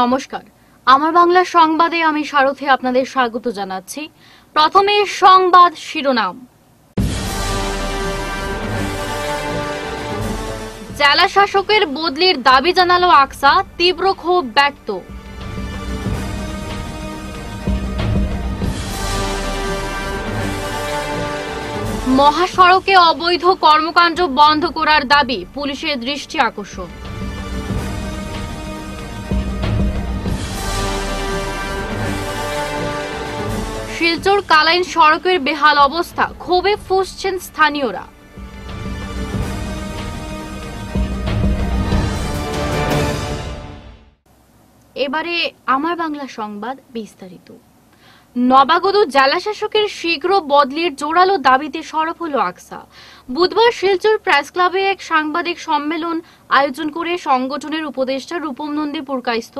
নমস্কার। আমার বাংলা সংবাদে আমি সারথে আপনাদের স্বাগত জানাচ্ছি। প্রথমে সংবাদ শিরোনাম। জেলা শাসকের বদলির দাবি জানালো আকসা, তীব্র ক্ষোভ ব্যক্ত। মহাসড়কে অবৈধ কর্মকাণ্ড বন্ধ করার দাবি, পুলিশের দৃষ্টি আকর্ষণ। শিলচর কালাইন সড়কের বেহাল অবস্থা, ক্ষোভে ফুসছেন স্থানীয়রা। এবারে আমার বাংলা সংবাদ বিস্তারিত। নবাগত জেলাশাসকের শীঘ্র বদলির জোরালো দাবিতে সরব হলো আকসা। বুধবার শিলচর প্রেস ক্লাবে এক সাংবাদিক সম্মেলন আয়োজন করে সংগঠনের উপদেষ্টা রূপম নন্দী পুরকাইস্থ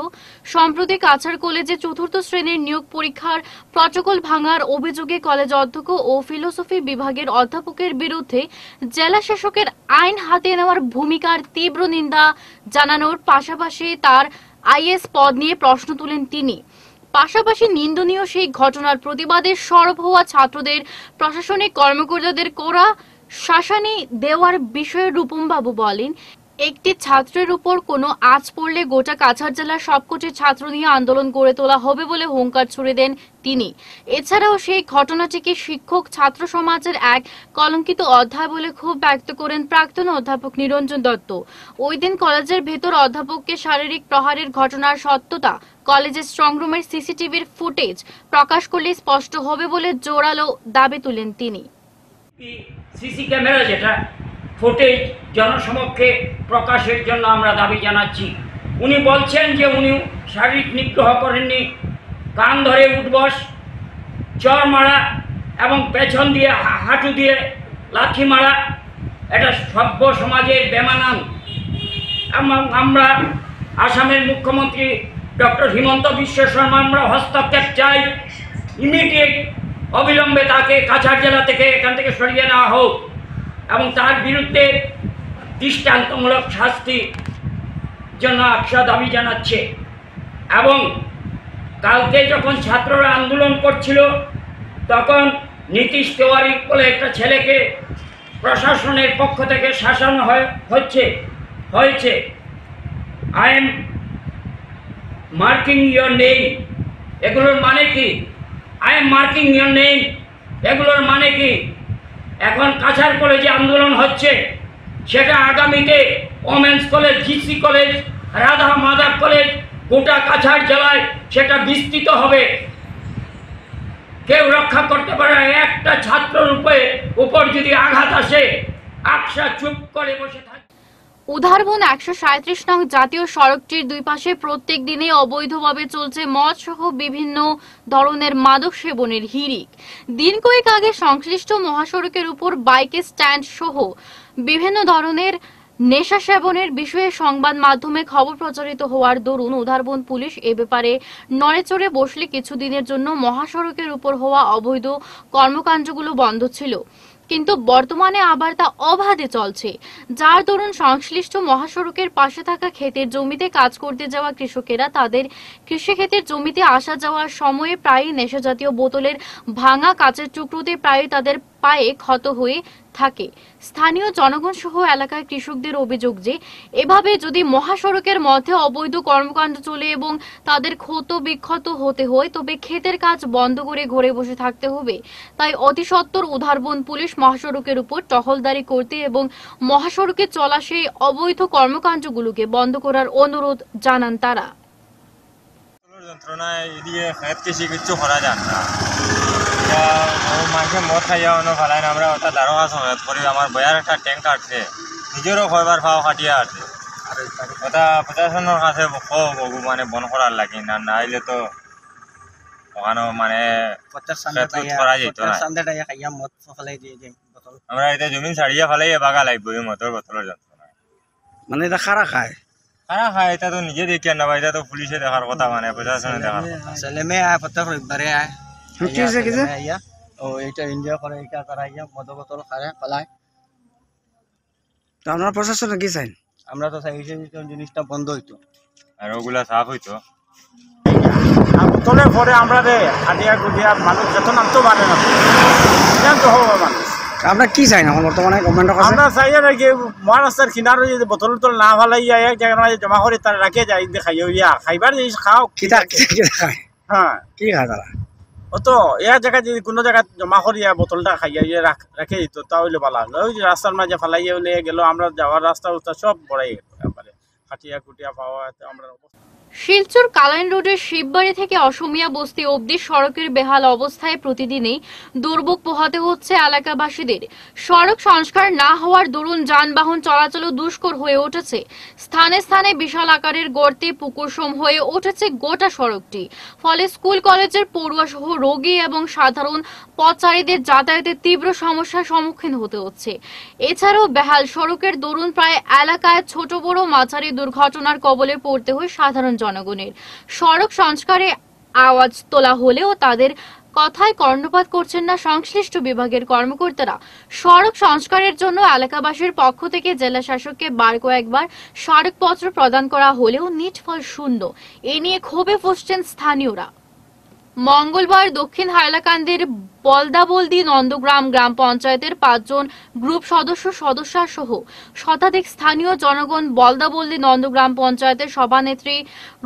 সম্প্রতি কাছাড় কলেজে চতুর্থ শ্রেণির নিয়োগ পরীক্ষার প্রটোকল ভাঙার অভিযোগে কলেজ অধ্যক্ষ ও ফিলোসফি বিভাগের অধ্যাপকের বিরুদ্ধে জেলা শাসকের আইন হাতে নেওয়ার ভূমিকার তীব্র নিন্দা জানানোর পাশাপাশি তার আইএস পদ নিয়ে প্রশ্ন তুলেন তিনি। পাশাপাশি নিন্দনীয় সেই ঘটনার প্রতিবাদে সরব হওয়া ছাত্রদের, প্রশাসনিক কর্মকর্তাদের করা শাসানি দেওয়ার বিষয়ে রূপমবাবু বলেন, একটি ছাত্রের উপর কোনো আঁচ পড়লে গোটা কাছাড় জেলার সবকটি ছাত্র নিয়ে আন্দোলন গড়ে তোলা হবে বলে হুঙ্কার ছুড়ে দেন তিনি। এছাড়াও সেই ঘটনাটিকে শিক্ষক ছাত্র সমাজের এক কলঙ্কিত অধ্যায় বলে ক্ষোভ ব্যক্ত করেন প্রাক্তন অধ্যাপক নিরঞ্জন দত্ত। ওই দিন কলেজের ভেতর অধ্যাপককে শারীরিক প্রহারের ঘটনার সত্যতা, কলেজের স্ট্রংরুমের সিসিটিভির ফুটেজ প্রকাশ করলে স্পষ্ট হবে বলে জোরালো দাবি তুলেন তিনি। সিসি ক্যামেরা, যেটা ফুটেজ জনসমক্ষে প্রকাশের জন্য আমরা দাবি জানাচ্ছি। উনি বলছেন যে উনি শারীরিক নিগ্রহ করেননি, কান ধরে উঠবস, চর মারা এবং পেছন দিয়ে হাঁটু দিয়ে লাথি মারা, এটা সভ্য সমাজের বেমানান। এবং আমরা আসামের মুখ্যমন্ত্রী ডক্টর হিমন্ত বিশ্ব শর্মা, আমরা হস্তক্ষেপ চাই, ইমিডিয়েট অবিলম্বে তাকে কাছাড় জেলা থেকে এখান থেকে সরিয়ে নেওয়া হোক এবং তার বিরুদ্ধে দৃষ্টান্তমূলক শাস্তি জন্য আকসা দাবি জানাচ্ছে। এবং কালকে যখন ছাত্ররা আন্দোলন করছিল, তখন নীতিশ তেওয়ারি বলে একটা ছেলেকে প্রশাসনের পক্ষ থেকে শাসন হয়, হচ্ছে, হয়েছে। আই এম মার্কিং ইয়োর নেই এগুলোর মানে কি? I am marking your name এগুলোর মানে কি? এখন কাছাড় কলেজে আন্দোলন হচ্ছে। সেটা আগামীতে women's college GC college Radha Madhab college গোটা কাছাড় জেলায় সেটা বিস্তৃত হবে। কেউ রক্ষা করতে পারে। একটা ছাত্র রূপে উপর যদি আঘাত আসে আকসা চুপ করে বসে থাকে। উধারবন একশো সাঁত্রিশ নং জাতীয় সড়কটির দুই পাশে প্রত্যেক দিনে অবৈধভাবে চলছে মদ সহ বিভিন্ন ধরনের মাদক সেবনের হিরিক দিন কয়েক আগে সংশ্লিষ্ট মহাসড়কের উপর বাইকের স্ট্যান্ড সহ বিভিন্ন ধরনের নেশা সেবনের বিষয়ে সংবাদ মাধ্যমে খবর প্রচারিত হওয়ার দরুন উধারবন পুলিশ এ ব্যাপারে নড়েচড়ে বসলে কিছুদিনের জন্য মহাসড়কের উপর হওয়া অবৈধ কর্মকাণ্ডগুলো বন্ধ ছিল। কিন্তু বর্তমানে আবার তা অবাধে চলছে। যার দরুন সংশ্লিষ্ট মহাসড়কের পাশে থাকা ক্ষেতের জমিতে কাজ করতে যাওয়া কৃষকেরা তাদের কৃষিক্ষেতের জমিতে আসা যাওয়ার সময়ে প্রায়ই নেশাজাতীয় বোতলের ভাঙা কাচের টুকরোতে প্রায় তাদের পায়ে ক্ষত হয়ে থাকে। স্থানীয় জনগণ সহ এলাকার কৃষকদের অভিযোগ যে, এভাবে যদি মহাসড়কের মধ্যে অবৈধ কর্মকাণ্ড চলে এবং তাদের ক্ষত বিক্ষত হতে হয়, তবে ক্ষেতের কাজ বন্ধ করে ঘরে বসে থাকতে হবে। তাই অতি সত্বর উধারবন পুলিশ মহাসড়কের উপর টহলদারি করতে এবং মহাসড়কে চলা সেই অবৈধ কর্মকাণ্ডগুলোকে বন্ধ করার অনুরোধ জানান তারা। যন্ত্রণায় এদিকে খেত কৃষি কিচ্ছু করা যান না। মাকে মদ অন্য ফেলাই না আমরা ওটা দারোগা সমেত করি আমার বয়ার একটা ট্যাঙ্ক কাটছে নিজেরও খয়বার ফাও খাটিয়া আছে। ওটা প্রশাসনের কাছে কো মানে বন করার লাগি না নাইলে তো ওখানে মানে করা যেত না। আমরা এটা জমিন ছাড়িয়ে ফেলাই বাগা লাগবে এই মতর বোতলের যন্ত্রণা মানে এটা খারা খায়? খানা খায় এটা তো নিজে দেখি না এটা তো পুলিশে দেখার কথা মানে প্রশাসনে দেখার কথা। ছেলে মেয়ে আয় প্রত্যেক রবিবারে আয় হয়েছে, কি? ও এইটা এনজয় করে এইটা তারা আইয়া মদ বোতল খায় পালায়। তো আপনারা প্রশাসনে কি চাইন? আমরা তো চাইছি যে জিনিসটা বন্ধ হইতো। আর ওগুলা সাফ হইতো। পরে আমরা রে গুটিয়া মানুষ যত নামতে পারে না তো হব মানুষ। আপনার কি চাই না বর্তমানে গভর্নমেন্টের কাছে? আমরা চাই আর কি মহারাস্তার কিনারে যদি বোতল উতল না ফালাইয়া এক জায়গার মাঝে জমা করে তার রাখে যায় ইয়া খাইবার জিনিস খাও। কিতা কিতা খায়? হ্যাঁ। কি খায় তারা? তো এক জায়গায় যদি কোনো জায়গায় জমা করিয়া বোতলটা খাইয়া ইয়ে রাখে তো দিত তাহলে ভালো হলো। ওই রাস্তার মাঝে ফালাইয়া নিয়ে গেল আমরা যাওয়ার রাস্তা সব বড়াই একবারে খাটিয়া কুটিয়া পাওয়া আমরা শিলচর কালাইন রোডের শিববাড়ি থেকে অসমিয়া বস্তি অবধি সড়কের বেহাল অবস্থায় প্রতিদিনই দুর্ভোগ পোহাতে হচ্ছে এলাকাবাসীদের। সড়ক সংস্কার না হওয়ার দরুন যানবাহন চলাচলও দুষ্কর হয়ে উঠেছে। স্থানে স্থানে বিশাল আকারের গর্তে পুকুরসম হয়ে উঠেছে গোটা সড়কটি। ফলে স্কুল, কলেজের পড়ুয়া সহ রোগী এবং সাধারণ পথচারীদের যাতায়াতের তীব্র সমস্যার সম্মুখীন হতে হচ্ছে। এছাড়াও বেহাল সড়কের দরুন প্রায় এলাকায় ছোট, বড় মাঝারি দুর্ঘটনার কবলে পড়তে হয় সাধারণ জনগণের। সড়ক সংস্কারে আওয়াজ তোলা হলেও তাদের কথায় কর্ণপাত করছেন না সংশ্লিষ্ট বিভাগের কর্মকর্তারা। সড়ক সংস্কারের জন্য এলাকাবাসীর পক্ষ থেকে জেলা শাসককে বার কয়েকবার স্মারকপত্র প্রদান করা হলেও নিট ফল শূন্য। এ নিয়ে ক্ষোভে ফুসছেন স্থানীয়রা। মঙ্গলবার দক্ষিণ হাইলাকান্দির বলদাবলদি নন্দগ্রাম গ্রাম পঞ্চায়েতের পাঁচজন গ্রুপ সদস্য, সদস্যা সহ শতাধিক স্থানীয় জনগণ বলদাবলদি নন্দগ্রাম পঞ্চায়েতের সভানেত্রী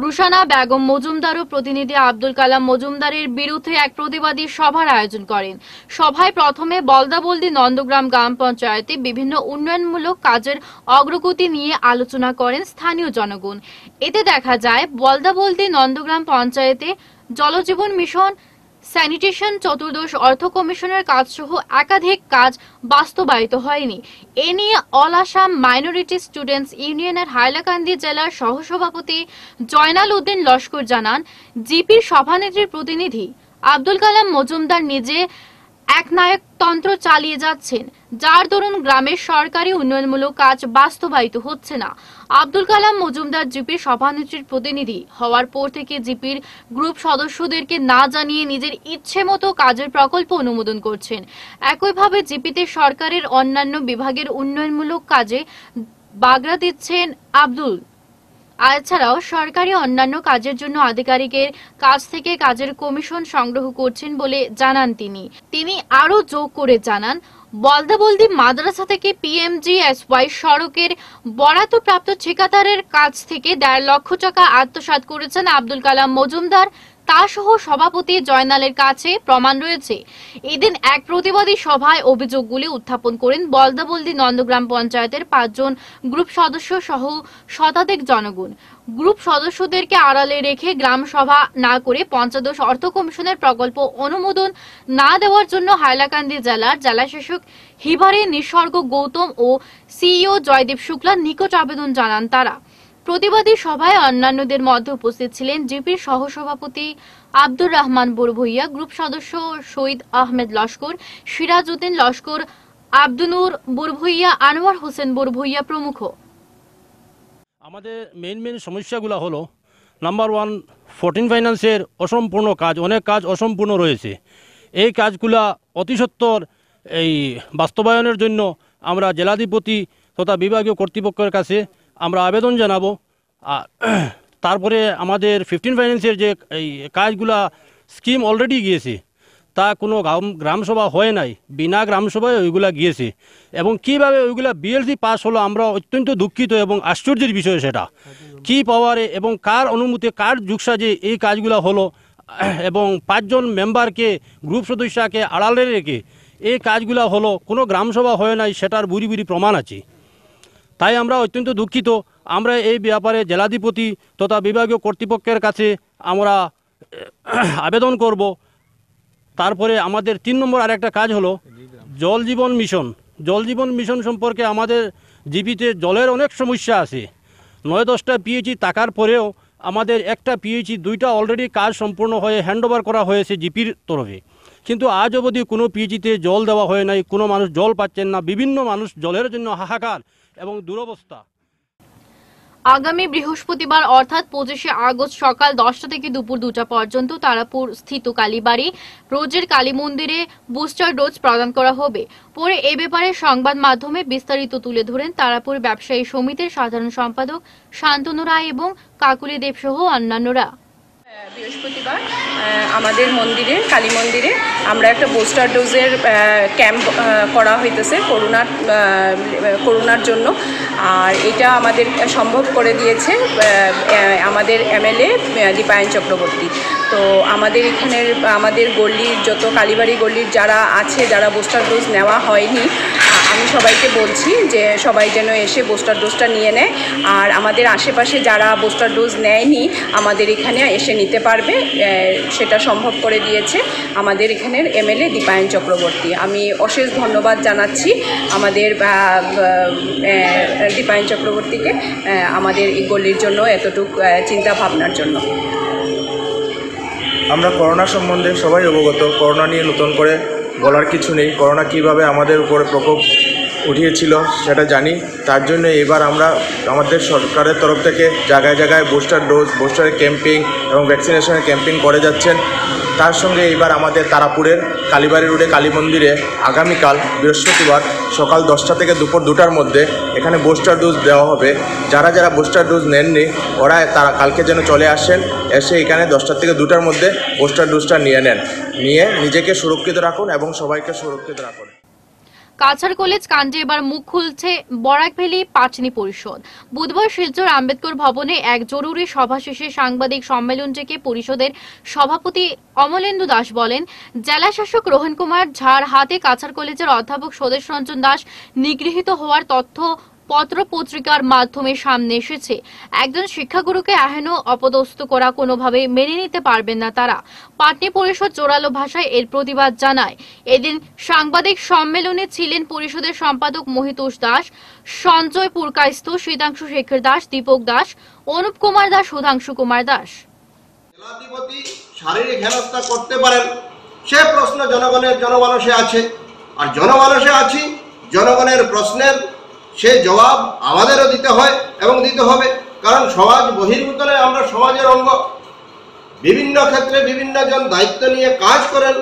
রুশানা বেগম মজুমদার ও প্রতিনিধি আব্দুল কালাম মজুমদারের বিরুদ্ধে এক প্রতিবাদী সভার আয়োজন করেন। সভায় প্রথমে বলদাবলদি নন্দগ্রাম গ্রাম পঞ্চায়েতে বিভিন্ন উন্নয়নমূলক কাজের অগ্রগতি নিয়ে আলোচনা করেন স্থানীয় জনগণ। এতে দেখা যায়, বলদাবলদি নন্দগ্রাম পঞ্চায়েতে জলজীবন মিশন, স্যানিটেশন চতুর্দশ অর্থ কমিশনের কাজ সহ একাধিক কাজ বাস্তবায়িত হয়নি। এ নিয়ে অল আসাম মাইনরিটি স্টুডেন্টস ইউনিয়নের হাইলাকান্দি জেলার সহসভাপতি জয়নাল উদ্দিন লস্কর জানান, জিপির সভানেত্রীর প্রতিনিধি আব্দুল কালাম মজুমদার নিজে একনায়কতন্ত্র চালিয়ে যাচ্ছেন। যার দরুন গ্রামের সরকারি উন্নয়নমূলক কাজ বাস্তবায়িত হচ্ছে না। আব্দুল কালাম মজুমদার জিপির সভানেত্রীর প্রতিনিধি। হওয়ার পর থেকে জিপির গ্রুপ সদস্যদেরকে না জানিয়ে নিজের ইচ্ছে মতো কাজের প্রকল্প অনুমোদন করছেন। একইভাবে জিপিতে সরকারের অন্যান্য বিভাগের উন্নয়নমূলক কাজে বাগড়া দিচ্ছেন আব্দুল। এছাড়াও সরকারি অন্যান্য কাজের জন্য আধিকারিকের কাছ থেকে কাজের কমিশন সংগ্রহ করছেন বলে জানান তিনি। তিনি আরও যোগ করে জানান বলদাবলদি মাদ্রাসা থেকে পিএমজি এস ওয়াই সড়কের বরাদ্দপ্রাপ্ত ঠিকাদারের কাছ থেকে দেড় লক্ষ টাকা আত্মসাত করেছেন আব্দুল কালাম মজুমদার। তা সহ সভাপতি জয়নালের কাছে প্রমাণ রয়েছে। এদিন এক প্রতিবাদী সভায় অভিযোগগুলি উত্থাপন করেন বলদাবলদি নন্দগ্রাম পঞ্চায়েতের পাঁচজন গ্রুপ সদস্য সহ শতাধিক জনগণ। গ্রুপ সদস্যদেরকে আড়ালে রেখে গ্রাম সভা না করে পঞ্চদশ অর্থ কমিশনের প্রকল্প অনুমোদন না দেওয়ার জন্য হাইলাকান্দি জেলার জেলাশাসক হিবারে নিসর্গ গৌতম ও সিইও জয়দীপ শুক্লার নিকট আবেদন জানান তারা। প্রতিবাদী সভায় অন্যান্যদের মধ্যে উপস্থিত ছিলেন জিপির সহসভাপতি আব্দুর রহমান বুরভুইয়া, গ্রুপ সদস্য শহীদ আহমেদ লস্কর সিরাজ উদ্দিন লস্কর, আব্দুনুর বুরভুইয়া, আনোয়ার হোসেন বুরভুইয়া প্রমুখ। আমাদের মেইন মেইন সমস্যাগুলো হলো নাম্বার ওয়ান ফোরটিন ফাইন্যান্সের অসম্পূর্ণ কাজ, অনেক কাজ অসম্পূর্ণ রয়েছে। এই কাজগুলা অতিসত্বর এই বাস্তবায়নের জন্য আমরা জেলাধিপতি তথা বিভাগীয় কর্তৃপক্ষের কাছে আমরা আবেদন জানাব। তারপরে আমাদের ফিফটিন ফাইন্যান্সের যে এই কাজগুলা স্কিম অলরেডি গিয়েছে, তা কোনো গ্রাম গ্রামসভা হয় নাই, বিনা গ্রামসভায় ওইগুলা গিয়েছে। এবং কীভাবে ওইগুলা বিএলসি পাস হলো আমরা অত্যন্ত দুঃখিত এবং আশ্চর্যের বিষয় সেটা। কি পাওয়ারে এবং কার অনুমতি কার যুগসাজে এই কাজগুলা হলো, এবং পাঁচজন মেম্বারকে গ্রুপ সদস্যকে আড়ালে রেখে এই কাজগুলো হলো, কোনো গ্রামসভা হয় নাই, সেটার বুড়ি বুড়ি প্রমাণ আছে। তাই আমরা অত্যন্ত দুঃখিত। আমরা এই ব্যাপারে জেলাধিপতি তথা বিভাগীয় কর্তৃপক্ষের কাছে আমরা আবেদন করব। তারপরে আমাদের তিন নম্বর আরেকটা কাজ হলো, জল জীবন মিশন। জল জীবন মিশন সম্পর্কে আমাদের জিপিতে জলের অনেক সমস্যা আছে। নয় দশটা পিএইচি টাকার পরেও আমাদের একটা পিএইচি দুইটা অলরেডি কাজ সম্পূর্ণ হয়ে হ্যান্ডওভার করা হয়েছে জিপির তরফে। কিন্তু আজ অবধি কোনো পিএইচিতে জল দেওয়া হয় নাই, কোনো মানুষ জল পাচ্ছেন না, বিভিন্ন মানুষ জলের জন্য হাহাকার। এবং দুরবস্থা। আগামী বৃহস্পতিবার অর্থাৎ পঁচিশে আগস্ট সকাল দশটা থেকে দুপুর দুটা পর্যন্ত তারাপুর স্থিত কালীবাড়ি রোজের কালী মন্দিরে বুস্টার ডোজ প্রদান করা হবে। পরে এ ব্যাপারে সংবাদ মাধ্যমে বিস্তারিত তুলে ধরেন তারাপুর ব্যবসায়ী সমিতির সাধারণ সম্পাদক শান্তনু রায় এবং কাকুলি দেব সহ অন্যান্যরা বৃহস্পতিবার আমাদের মন্দিরে কালী মন্দিরে আমরা একটা বুস্টার ডোজের ক্যাম্প করা হইতেছে করোনার করোনার জন্য। আর এটা আমাদের সম্ভব করে দিয়েছে আমাদের এমএলএ দীপায়ন চক্রবর্তী। তো আমাদের এখানের, আমাদের গল্লির যত কালীবাড়ি গল্লির যারা আছে, যারা বুস্টার ডোজ নেওয়া হয়নি আমি সবাইকে বলছি যে সবাই যেন এসে বুস্টার ডোজটা নিয়ে নেয়। আর আমাদের আশেপাশে যারা বুস্টার ডোজ নেয়নি, আমাদের এখানে এসে নিতে পারবে সেটা সম্ভব করে দিয়েছে আমাদের এখানের এমএলএ দীপায়ন চক্রবর্তী। আমি অশেষ ধন্যবাদ জানাচ্ছি আমাদের দীপায়ন চক্রবর্তীকে আমাদের এই গল্লির জন্য এতটুকু চিন্তা ভাবনার জন্য। আমরা করোনা সম্বন্ধে সবাই অবগত। করোনা নিয়ে নতুন করে বলার কিছু নেই। করোনা কীভাবে আমাদের উপরে প্রকোপ উঠিয়েছিল সেটা জানি। তার জন্য এবার আমরা আমাদের সরকারের তরফ থেকে জায়গায় জায়গায় বুস্টার ডোজ বুস্টার ক্যাম্পিং এবং ভ্যাকসিনেশনের ক্যাম্পিং করে যাচ্ছেন। তার সঙ্গে এইবার আমাদের তারাপুরের কালীবাড়ি রোডে কালী মন্দিরে আগামীকাল বৃহস্পতিবার সকাল দশটা থেকে দুপুর দুটার মধ্যে এখানে বুস্টার ডোজ দেওয়া হবে। যারা যারা বুস্টার ডোজ নেননি, ওরা তারা কালকে যেন চলে আসেন, এসে এখানে দশটা থেকে দুটার মধ্যে বুস্টার ডোজটা নিয়ে নেন। নিয়ে নিজেকে সুরক্ষিত রাখুন এবং সবাইকে সুরক্ষিত রাখুন। কাছাড় কলেজ কাণ্ডে এবার মুখ খুলছে বরাকভ্যালি পাচনি পরিষদ। বুধবার শিলচর আম্বেদকর ভবনে এক জরুরি সভা শেষে সাংবাদিক সম্মেলন থেকে পরিষদের সভাপতি অমলেন্দু দাস বলেন, জেলা শাসক রোহন কুমার ঝাড় হাতে কাছাড় কলেজের অধ্যাপক স্বদেশ রঞ্জন দাস নিগৃহীত হওয়ার তথ্য পত্র পত্রিকার মাধ্যমে সামনে এসেছে। একজন শিক্ষাগুরুকে এহেন অপদস্থ করা কোনোভাবে মেনে নিতে পারবেন না তারা। পাটনি পরিষদ জোরালো ভাষায় এর প্রতিবাদ জানায়। এদিন সাংবাদিক সম্মেলনে ছিলেন পরিষদের সম্পাদক মহিতোষ দাস, সঞ্জয় পুরকাইস্থ শীতাংশু শেখর দাস, দীপক দাস, অনুপ কুমার দাস, সুধাংশু কুমার দাস। শারীরিক হেনস্থা করতে পারেন, সে প্রশ্ন জনগণের জনমানসে আছে। আর জনমানসে আছি জনগণের প্রশ্নের সে জবাব আমাদেরও দিতে হয় এবং দিতে হবে, কারণ সমাজ বহির্ভূতরে আমরা সমাজের অঙ্গ। বিভিন্ন ক্ষেত্রে বিভিন্ন জন দায়িত্ব নিয়ে কাজ করেন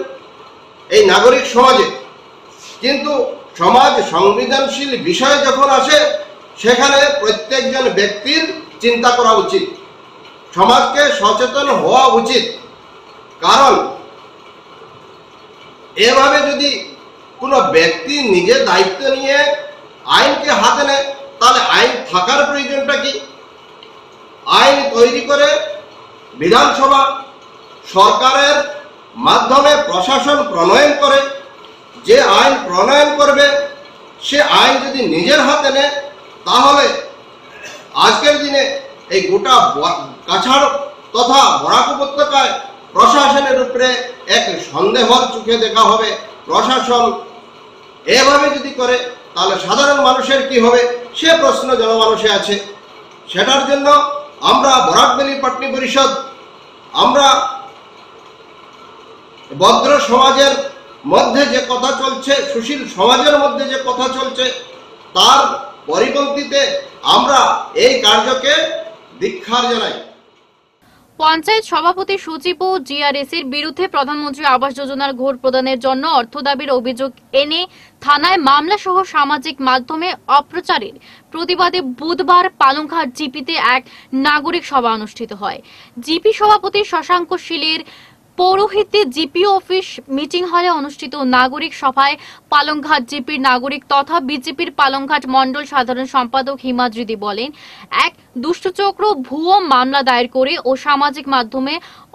এই নাগরিক সমাজে। কিন্তু সমাজ সংবেদনশীল বিষয় যখন আসে, সেখানে প্রত্যেকজন ব্যক্তির চিন্তা করা উচিত। সমাজকে সচেতন হওয়া উচিত। কারণ এভাবে যদি কোনো ব্যক্তি নিজের দায়িত্ব নিয়ে আইনকে হাতে নেয়, তাহলে আইন থাকার প্রয়োজনটা কি? আইন তৈরি করে বিধানসভা সরকারের মাধ্যমে প্রশাসন প্রণয়ন করে, যে আইন প্রণয়ন করবে, সে আইন যদি নিজের হাতে নেয়, তাহলে আজকের দিনে এই গোটা কাছাড় তথা বরাক উপত্যকায় প্রশাসনের উপরে এক সন্দেহর চোখে দেখা হবে। প্রশাসন এভাবে যদি করে তাহলে সাধারণ মানুষের কি হবে? সে প্রশ্ন জনমানুষে আছে। সেটার জন্য আমরা বরাকবেলি পাটনি পরিষদ, আমরা ভদ্র সমাজের মধ্যে যে কথা চলছে, সুশীল সমাজের মধ্যে যে কথা চলছে, তার পরিপন্থীতে আমরা এই কার্যকে দীক্ষার জানাই পঞ্চায়েত সভাপতি সচিব ও জিআরএস এর বিরুদ্ধে প্রধানমন্ত্রী আবাস যোজনার ঘোর প্রদানের জন্য অর্থ দাবির অভিযোগ এনে থানায় মামলা সহ সামাজিক মাধ্যমে অপ্রচারের প্রতিবাদে বুধবার পালংঘাট জিপিতে এক নাগরিক সভা অনুষ্ঠিত হয়। জিপি সভাপতি শশাঙ্ক শীলের পৌরোহিত্যে জিপি অফিস মিটিং হলে অনুষ্ঠিত নাগরিক সভায় পালংঘাট জিপির নাগরিক তথা বিজেপির পালংঘাট মণ্ডল সাধারণ সম্পাদক হিমাদ্রিদি বলেন, এক দুষ্টচক্র ভুয়ো মামলা দায়ের করে ও সামাজিক মাধ্যমে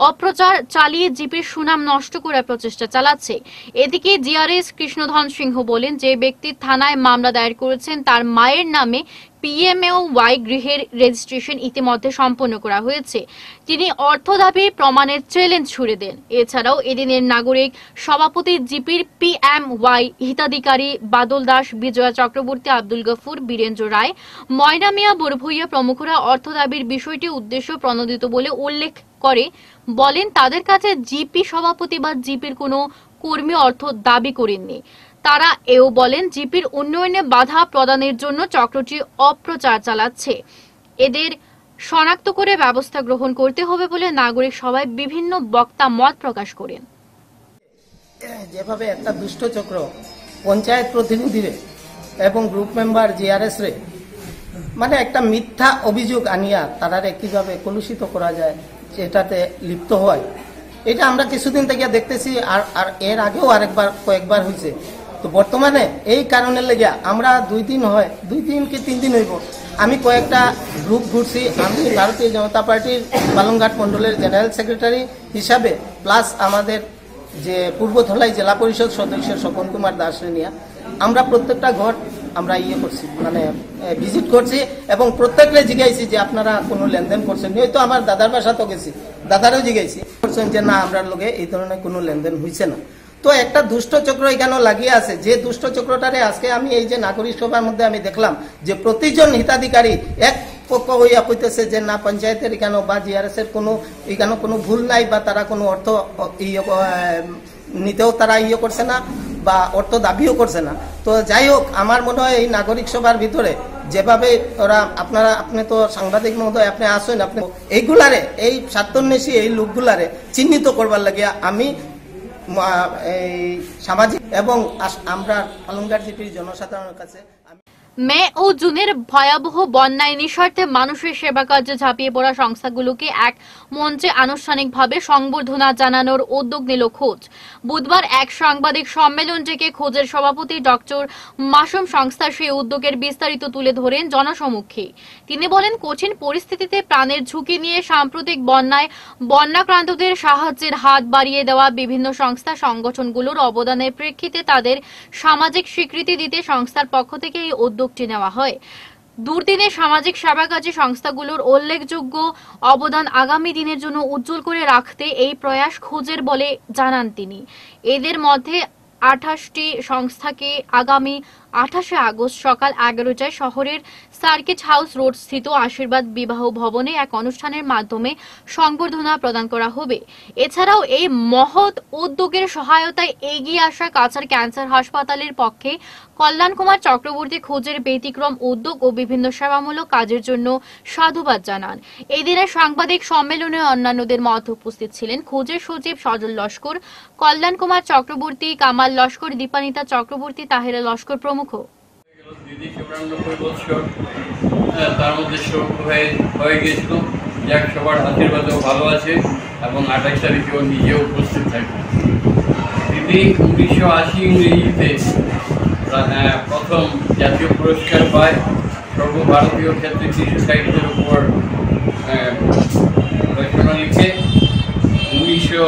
অপ্রচার চালিয়ে জিপির সুনাম নষ্ট করার প্রচেষ্টা চালাচ্ছে। এদিকে জিআরএস কৃষ্ণধন সিংহ বলেন, যে ব্যক্তি থানায় মামলা দায়ের করেছেন, তার মায়ের নামে পিএমএও ওয়াই গৃহের রেজিস্ট্রেশন ইতিমধ্যে সম্পন্ন করা হয়েছে। তিনি অর্থ দাবির প্রমাণের চ্যালেঞ্জ ছুড়ে দেন। এছাড়াও এদিনের নাগরিক সভাপতি জিপির পিএম ওয়াই হিতাধিকারী বাদল দাস, বিজয়া চক্রবর্তী, আব্দুল গফুর, বীরেন্দ্র রায়, ময়না মিয়া বড়ভূইয়া প্রমুখরা অর্থ দাবির বিষয়টি উদ্দেশ্য প্রণোদিত বলে উল্লেখ করে, বলেন, তাদের কাছে জিপি সভাপতি বা জিপির কোনো কর্মী অর্থ দাবি করেননি। তারা এও বলেন, জিপির উন্নয়নে বাধা প্রদানের জন্য চক্রটি অপ্রচার চালাচ্ছে। এদের শনাক্ত করে ব্যবস্থা গ্রহণ করতে হবে বলে নাগরিক সবাই বিভিন্ন বক্তা মত প্রকাশ করেন। যেভাবে একটা দুষ্ট চক্র পঞ্চায়েত প্রতিনিধিরে এবং গ্রুপ মেম্বার জিআরএস রে মানে একটা মিথ্যা অভিযোগ আনিয়া তারারে কীভাবে কলুষিত করা যায় এটাতে লিপ্ত হয়, এটা আমরা কিছুদিন থেকে দেখতেছি, আর আর এর আগেও আরেকবার, কয়েকবার হয়েছে তো বর্তমানে এই কারণে লেগে আমরা দুই দিন হয়, দুই দিন কি তিন দিন হইব। আমি কয়েকটা গ্রুপ ঘুরছি। আমি ভারতীয় জনতা পার্টির বালুরঘাট মণ্ডলের জেনারেল সেক্রেটারি হিসাবে, প্লাস আমাদের যে পূর্বধলাই জেলা পরিষদ সদস্য স্বপন কুমার দাস নিয়া আমরা প্রত্যেকটা ঘর আমরা ইয়ে করছি মানে ভিজিট করছি এবং প্রত্যেককে জিজ্ঞাইছি যে আপনারা কোনো লেনদেন করছেন হয়তো আমার দাদার বাসা তো গেছি, দাদারও জিজ্ঞাইছি করছেন যে, না, আমরা লোকে এই ধরনের কোনো লেনদেন হয়েছে না। তো একটা দুষ্ট চক্র এখানে লাগিয়ে আছে। যে দুষ্ট চক্রটারে আজকে আমি এই যে নাগরিক সভার মধ্যে আমি দেখলাম, যে প্রতিজন হিতাধিকারী এক পক্ষ হইয়া কইতেছে যে, না, পঞ্চায়েতের এখানে বা জিআরএস এর কোনো এখানে কোনো ভুল নাই বা তারা কোনো অর্থ ইয়ে নিতেও তারা ইয়ে করছে না বা অর্থ দাবিও করছে না। তো যাই হোক, আমার মনে হয় এই নাগরিক সভার ভিতরে যেভাবে ওরা, আপনারা, আপনি তো সাংবাদিক মহোদয়, আপনি আসেন, আপনি এইগুলারে, এই স্বার্থন্বেষী এই লোকগুলারে চিহ্নিত করবার লাগে আমি এই সামাজিক এবং আমরা আলমগার জিপির জনসাধারণের কাছে মে ও জুনের ভয়াবহ বন্যায় নিঃস্বার্থে মানুষের সেবা কার্যে ঝাঁপিয়ে পড়া সংস্থাগুলোকে এক মঞ্চে আনুষ্ঠানিকভাবে সংবর্ধনা জানানোর উদ্যোগ নিল খোঁজ। বুধবার এক সাংবাদিক সম্মেলন থেকে খোঁজের সভাপতি ডক্টর মাসুম সংস্থা সেই উদ্যোগের বিস্তারিত তুলে ধরেন জনসমক্ষে। তিনি বলেন, কঠিন পরিস্থিতিতে প্রাণের ঝুঁকি নিয়ে সাম্প্রতিক বন্যায় বন্যাক্রান্তদের সাহায্যের হাত বাড়িয়ে দেওয়া বিভিন্ন সংস্থা সংগঠনগুলোর অবদানের প্রেক্ষিতে তাদের সামাজিক স্বীকৃতি দিতে সংস্থার পক্ষ থেকে এই উদ্যোগটি নেওয়া হয়। দুর্দিনে সামাজিক সেবা কাজে সংস্থাগুলোর উল্লেখযোগ্য অবদান আগামী দিনের জন্য উজ্জ্বল করে রাখতে এই প্রয়াস খোঁজের বলে জানান তিনি। এদের মধ্যে আঠাশটি সংস্থাকে আগামী আঠাশে আগস্ট সকাল এগারোটায় শহরের সার্কিট হাউস রোড স্থিত আশীর্বাদ বিবাহ ভবনে এক অনুষ্ঠানের মাধ্যমে সংবর্ধনা প্রদান করা হবে। এছাড়াও এই মহৎ উদ্যোগের সহায়তায় এগিয়ে আসা কাছাড় ক্যান্সার হাসপাতালের পক্ষে কল্যাণ কুমার চক্রবর্তী খোঁজের ব্যতিক্রম উদ্যোগ ও বিভিন্ন সেবামূলক কাজের জন্য সাধুবাদ জানান। এই দিনের সাংবাদিক সম্মেলনে অন্যান্যদের মধ্যে উপস্থিত ছিলেন খোঁজের সচিব সজল লস্কর, কল্যাণ কুমার চক্রবর্তী, কামাল লস্কর, দীপানিতা চক্রবর্তী, তাহেরা লস্কর প্রমুখ। হ্যাঁ, তার মধ্যে হয়ে যাক সবার ভালো আছে এবং আঠাশ তারিখেও নিজেও উপস্থিত থাকবে। দিদি উনিশশো আশি ইংরেজিতে প্রথম জাতীয় পুরস্কার পায় সর্বভারতীয় ক্ষেত্রে শিশু সাহিত্যের উপর রচনা লিখে। উনিশশো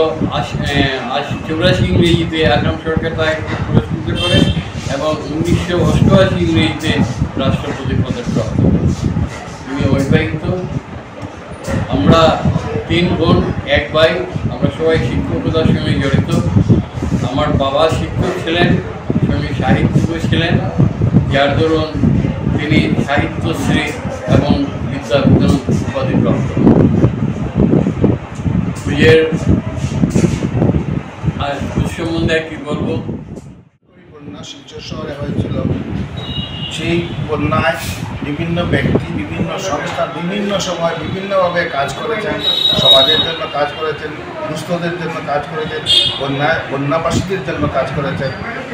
আশি চৌরাশি ইংরেজিতে আসাম সরকার তাকে পুরস্কৃত করে। এবং উনিশশো অষ্টআশি ইংরেজিতে রাষ্ট্রপতি পদক প্রাপ্ত। তিনি অবিবাহিত। আমরা তিন বোন, এক ভাই, আমরা সবাই শিক্ষকতার সঙ্গে জড়িত। আমার বাবা শিক্ষক ছিলেন সঙ্গে সাহিত্যিকও ছিলেন। যার দরুন তিনি সাহিত্যশ্রী এবং বিদ্যাবিজ্ঞান উপাধি প্রাপ্ত। নিজের আর সম্বন্ধে কি বলব? শিলচর শহরে হয়েছিল। সেই বন্যায় বিভিন্ন ব্যক্তি, বিভিন্ন সংস্থা, বিভিন্ন সময় বিভিন্নভাবে কাজ করেছেন। সমাজের জন্য কাজ করেছেন, দুস্থদের জন্য কাজ করেছেন বন্যা বন্যাবাসীদের জন্য কাজ করেছেন।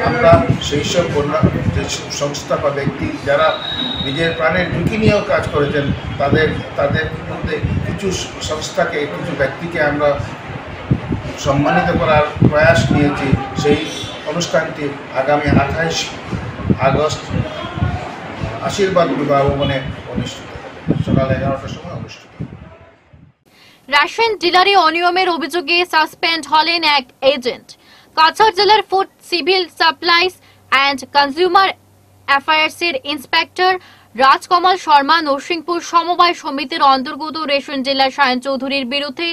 আমরা সেই সব বন্যা, যে সংস্থা বা ব্যক্তি যারা নিজের প্রাণের ঝুঁকি নিয়েও কাজ করেছেন, তাদের তাদের মধ্যে কিছু সংস্থাকে, কিছু ব্যক্তিকে আমরা সম্মানিত করার প্রয়াস নিয়েছি। সেই অনুষ্ঠানটি আগামী আঠাইশ আগস্ট আশীর্বাদ বিবাহ ভবনে অনুষ্ঠিত। সকাল এগারোটার সময় অনুষ্ঠিত রাশিয়ান ডিলারে অনিয়মের অভিযোগে সাসপেন্ড হলেন এক এজেন্ট কাছাড় জেলার food, civil supplies and consumer অ্যাফেয়ার্সের inspector Rajkamal Sharma Narsingpur সমবায় সমিতির অন্তর্গত রেশন জেলার সায়ন চৌধুরীর বিরুদ্ধে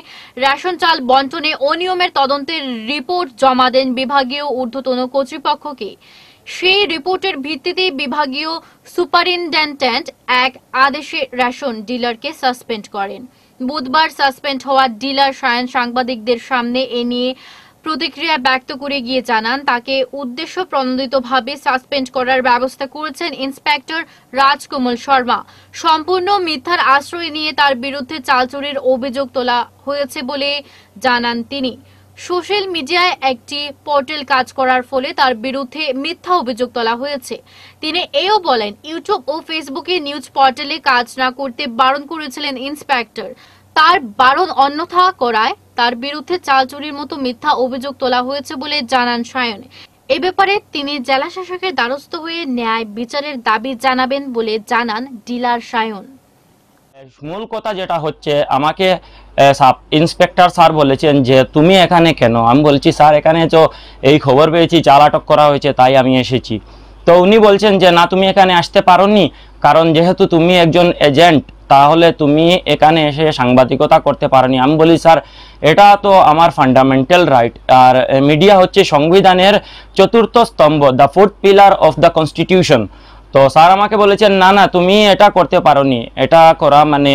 রেশন চাল বন্টনে অনিয়মের তদন্তের রিপোর্ট জমা দেন বিভাগীয় ঊর্ধ্বতন কর্তৃপক্ষকে। সেই রিপোর্টের ভিত্তিতে বিভাগীয় সুপারিনটেন্ডেন্ট এক আদেশে রেশন ডিলারকে সাসপেন্ড করেন। বুধবার সাসপেন্ড হওয়া ডিলার সায়ন সাংবাদিকদের সামনে এ নিয়ে প্রতিক্রিয়া ব্যক্ত করে গিয়ে জানান, তাকে উদ্দেশ্য প্রণোদিতভাবে সাসপেন্ড করার ব্যবস্থা করেছেন ইন্সপেক্টর রাজকমল শর্মা। সম্পূর্ণ মিথ্যার আশ্রয় নিয়ে তার বিরুদ্ধে চালচুরির অভিযোগ তোলা হয়েছে বলে জানান তিনি। সোশ্যাল মিডিয়ায় একটি পোর্টাল কাজ করার ফলে তার বিরুদ্ধে মিথ্যা অভিযোগ তোলা হয়েছে। তিনি এও বলেন, ইউটিউব ও ফেসবুকে নিউজ পোর্টালে কাজ না করতে বারণ করেছিলেন ইন্সপেক্টর। তার বারণ অন্যথা করায় তার বিরুদ্ধে চাল চুরির মতো মিথ্যা অভিযোগ তোলা হয়েছে বলে জানান সায়ন। এ ব্যাপারে তিনি জেলা শাসকের দ্বারস্থ হয়ে ন্যায় বিচারের দাবি জানাবেন বলে জানান ডিলার সায়ন। মূল কথা যেটা হচ্ছে, আমাকে সাব ইন্সপেক্টর স্যার বলেছেন যে, তুমি এখানে কেন? আমি বলছি, স্যার, এখানে তো এই খবর পেয়েছি, চাল আটক করা হয়েছে, তাই আমি এসেছি। তো উনি বলছেন যে, না, তুমি এখানে আসতে পারোনি, কারণ যেহেতু তুমি একজন এজেন্ট তাহলে তুমি এখানে এসে সাংবাদিকতা করতে পারোনি। আমি বলি, স্যার, এটা তো আমার ফান্ডামেন্টাল রাইট আর মিডিয়া হচ্ছে সংবিধানের চতুর্থ স্তম্ভ the fourth pillar of the constitution তো স্যার আমাকে বলেছেন, না না, তুমি এটা করতে পারোনি। এটা করা মানে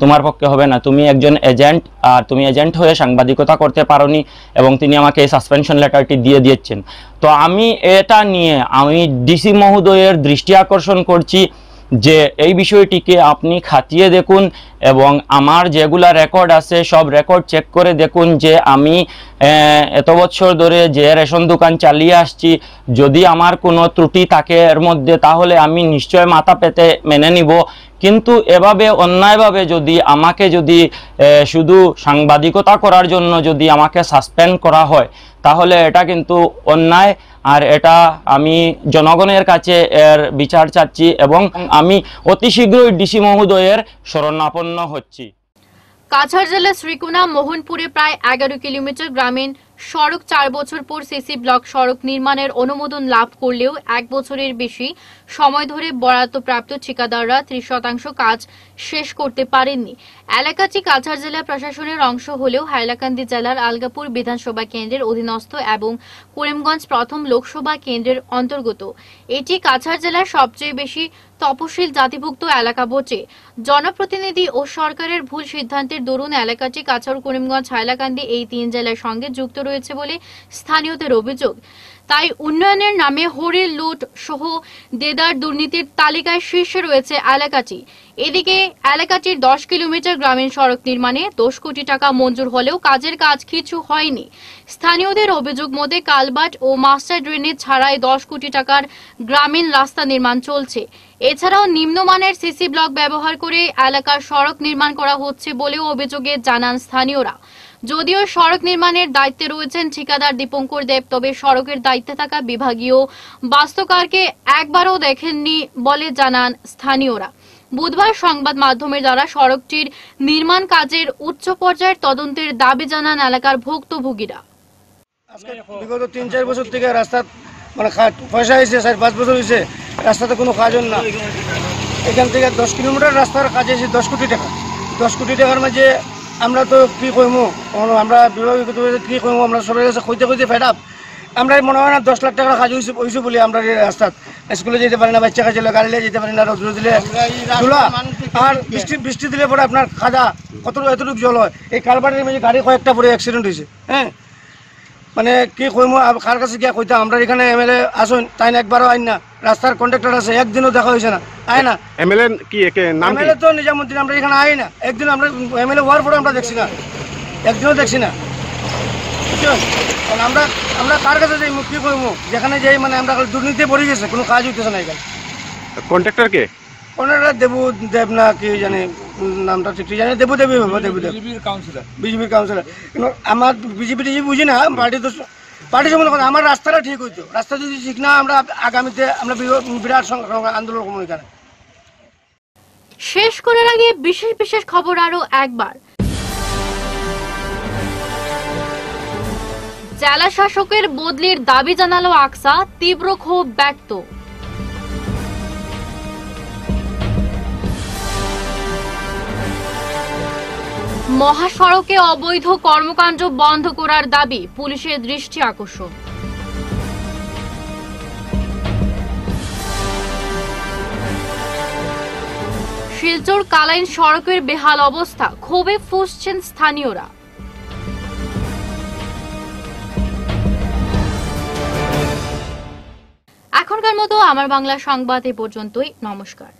তোমার পক্ষে হবে না। তুমি একজন এজেন্ট আর তুমি এজেন্ট হয়ে সাংবাদিকতা করতে পারোনি এবং তিনি আমাকে এই সাসপেনশন লেটারটি দিয়ে দিয়েছেন। তো আমি এটা নিয়ে, আমি ডিসি মহোদয়ের দৃষ্টি আকর্ষণ করছি। যে এই বিষয়টিকে আপনি খাতিয়ে দেখুন এবং আমার যেগুলা রেকর্ড আছে, সব রেকর্ড চেক করে দেখুন যে আমি এত বছর ধরে যে রেশন দোকান চালিয়ে আসছি, যদি আমার কোনো ত্রুটি থাকে এর মধ্যে, তাহলে আমি নিশ্চয় মাথা পেতে মেনে নিব। কিন্তু এভাবে, অন্যায়ভাবে যদি আমাকে যদি শুধু সাংবাদিকতা করার জন্য যদি আমাকে সাসপেন্ড করা হয় তাহলে এটা কিন্তু অন্যায়, আর এটা আমি জনগণের কাছে এর বিচার চাচ্ছি এবং আমি অতি শীঘ্রই ডিসি মহোদয়ের শরণাপন্ন হচ্ছি। কাছাড় জেলার শ্রীকুনা মোহনপুরে প্রায় এগারো কিলোমিটার গ্রামীণ সড়ক চার বছর পর সিসি ব্লক সড়ক নির্মাণের অনুমোদন লাভ করলেও এক বছরের বেশি সময় ধরে বরাদ্দপ্রাপ্ত ঠিকাদাররা ত্রিশ শতাংশ কাজ শেষ করতে পারেননি। এলাকাটি কাছাড় জেলা প্রশাসনের অংশ হলেও হাইলাকান্দি জেলার আলগাপুর বিধানসভা কেন্দ্রের অধীনস্থ এবং করিমগঞ্জ প্রথম লোকসভা কেন্দ্রের অন্তর্গত। এটি কাছাড় জেলার সবচেয়ে বেশি তপশিল জাতিভুক্ত এলাকা বটে। জনপ্রতিনিধি ও সরকারের ভুল সিদ্ধান্তের দরুন এলাকাটি কাছাড়, করিমগঞ্জ, হাইলাকান্দি এই তিন জেলার সঙ্গে যুক্ত রয়েছে বলে স্থানীয়দের অভিযোগ। তাই উন্নয়নের নামে হরির লুট সহ দেদার দুর্নীতির তালিকায় শীর্ষে রয়েছে এলাকাটি। এদিকে এলাকাটির দশ কিলোমিটার গ্রামীণ সড়ক নির্মাণে দশ কোটি টাকা মঞ্জুর হলেও কাজের কাজ কিছু হয়নি। স্থানীয়দের অভিযোগ মতে কালবাট ও মাস্টার ড্রেনেজ ছাড়াই দশ কোটি টাকার গ্রামীণ রাস্তা নির্মাণ চলছে। এছাড়াও নিম্নমানের সিসি ব্লক ব্যবহার করে এলাকার সড়ক নির্মাণ করা হচ্ছে বলেও অভিযোগে জানান স্থানীয়রা। যদিও সড়ক নির্মাণের দায়িত্বে রয়েছেন ঠিকাদার দীপঙ্কর দেব, তবে সড়কের দায়িত্বে থাকা বিভাগীয় বাস্তবকারকে একবারও দেখেননি বলে জানান স্থানীয়রা। বুধবার সংবাদ মাধ্যমের দ্বারা সড়কটির নির্মাণ কাজের উচ্চ পর্যায়ের তদন্তের দাবি জানান এলাকার ভুক্তভোগীরা। বিগত তিন চার বছর থেকে রাস্তা মানে পয়সা হয়েছে, চার পাঁচ বছর হয়েছে, রাস্তাতে কোনো কাজ না। এখান থেকে দশ কিলোমিটার রাস্তার কাজ হয়েছে দশ কোটি টাকা। দশ কোটি টাকার মাঝে আমরা তো কি কইমু? আমরা বিভাগীয় কি কইমু? আমরা সবাই কাছে কইতে কইতে ফেড আপ আমরা মনে হয় না দশ লাখ টাকার কাজ হয়েছে হয়েছে বলে আমরা রাস্তাত। স্কুলে যেতে পারি না বাচ্চা কাছে গাড়ি নিয়ে যেতে পারি না রোদ্র দিলে ধুলা। আর বৃষ্টি বৃষ্টি দিলে পরে আপনার খাদা কত এতটুকু জল হয়। এই কারবারের মাঝে গাড়ি কয়েকটা পরে অ্যাক্সিডেন্ট হয়েছে হ্যাঁ? মানে কি কইমু? কার কাছে গিয়া কইতাম? আমরা এখানে এমএলএ আসুন তাই না একবারও আইন না। রাস্তার কন্ট্রাক্টর আছে একদিনও দেখা হয়েছে না। আয় না। এমএলএ কি একে নাম কি? এমএলএ তো নিজামুদ্দিন আমরা এখানে আই না। একদিন আমরা এমএলএ হওয়ার পরে আমরা দেখছি না। একদিনও দেখছি না? আমরা আমরা কার কাছে যাই কি কইমু যেখানে যাই মানে আমরা দুর্নীতি পড়ে গেছে কোনো কাজ হইতেছে না এখানে। কন্ট্রাক্টর কে? ওনারা দেবু দেব না কি জানি নামটা ঠিক জানি দেবু দেবী হবে দেবু দেব। বিজেপির কাউন্সিলর আমার বিজেপি টিজেপি বুঝি না পার্টি তো পার্টি সম্বন্ধে কথা আমার রাস্তাটা ঠিক হইতো। রাস্তা যদি ঠিক না আমরা আগামীতে আমরা বিরাট আন্দোলন করব এখানে। শেষ করার আগে বিশেষ বিশেষ খবর আরও একবার। জেলা শাসকের বদলির দাবি জানালো আকসা, তীব্র ক্ষোভ ব্যক্ত। মহাসড়কে অবৈধ কর্মকাণ্ড বন্ধ করার দাবি, পুলিশের দৃষ্টি আকর্ষণ। শিলচর কালাইন সড়কের বেহাল অবস্থা, ক্ষোভে ফুসছেন স্থানীয়রা। এখনকার মতো আমার বাংলা সংবাদ এ পর্যন্তই, নমস্কার।